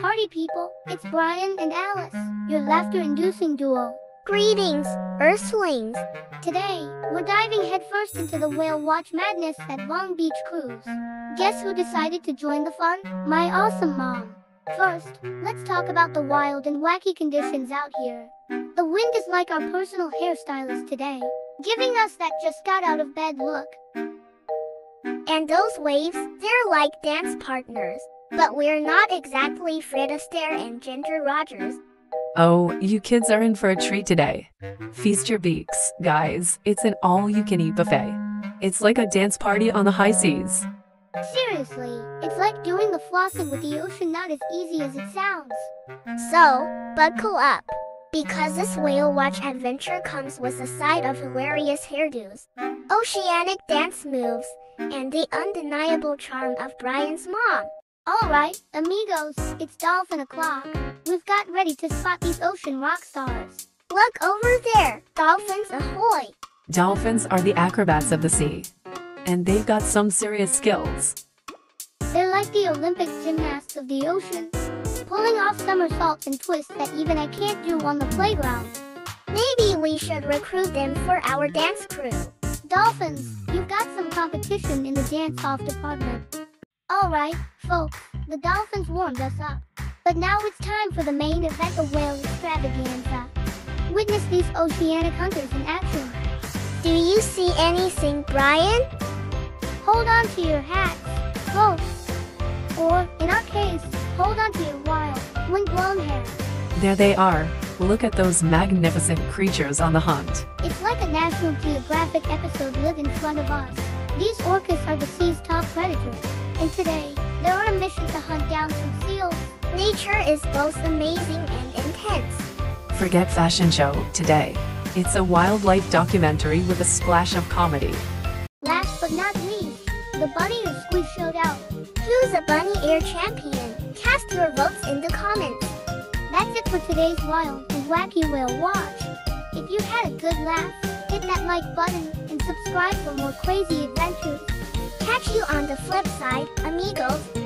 party people, it's Brian and Alice, your laughter-inducing duo. Greetings, Earthlings. Today, we're diving headfirst into the whale watch madness at Long Beach Cruise. Guess who decided to join the fun? My awesome mom. First, let's talk about the wild and wacky conditions out here. The wind is like our personal hairstylist today, giving us that just got out of bed look. And those waves, they're like dance partners. But we're not exactly Fred Astaire and Ginger Rogers. Oh, you kids are in for a treat today. Feast your beaks, guys. It's an all-you-can-eat buffet. It's like a dance party on the high seas. Seriously, it's like doing the flossing with the ocean not as easy as it sounds. So, buckle up. Because this whale watch adventure comes with a side of hilarious hairdos, oceanic dance moves, and the undeniable charm of Brian's mom. Alright, amigos, it's dolphin o'clock. We've got ready to spot these ocean rock stars. Look over there, dolphins ahoy! Dolphins are the acrobats of the sea. And they've got some serious skills. They're like the Olympic gymnasts of the ocean, pulling off somersaults and twists that even I can't do on the playground. Maybe we should recruit them for our dance crew. Dolphins, you've got some competition in the dance-off department. Alright, folks, the dolphins warmed us up. But now it's time for the main event, the whale extravaganza. Witness these oceanic hunters in action. Do you see anything, Brian? Hold on to your hats, folks. Or, in our case, hold on to your wild, wind-blown hair. There they are. Look at those magnificent creatures on the hunt. It's like a National Geographic episode live in front of us. These orcas are the sea's top predators. And today, they're on a mission to hunt down some seals. Nature is both amazing and intense. Forget fashion show today. It's a wildlife documentary with a splash of comedy. Last but not least, the Bunny Ear Squeeze showdown. Who's a bunny ear champion? Cast your votes in the comments. That's it for today's Wild and Wacky Whale Watch. If you had a good laugh, hit that like button and subscribe for more crazy adventures. Catch you on the flip side, amigos.